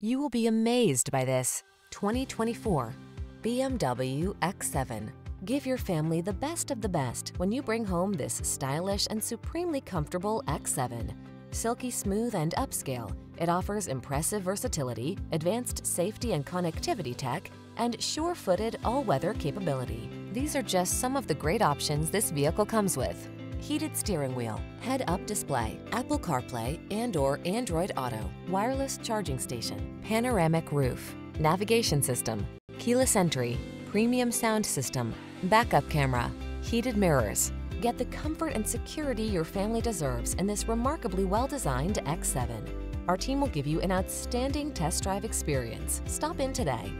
You will be amazed by this 2024 BMW X7. Give your family the best of the best when you bring home this stylish and supremely comfortable X7. Silky smooth and upscale, it offers impressive versatility, advanced safety and connectivity tech, and sure-footed all-weather capability. These are just some of the great options this vehicle comes with. Heated steering wheel, head-up display, Apple CarPlay and or Android Auto, wireless charging station, panoramic roof, navigation system, keyless entry, premium sound system, backup camera, heated mirrors. Get the comfort and security your family deserves in this remarkably well-designed X7. Our team will give you an outstanding test drive experience. Stop in today.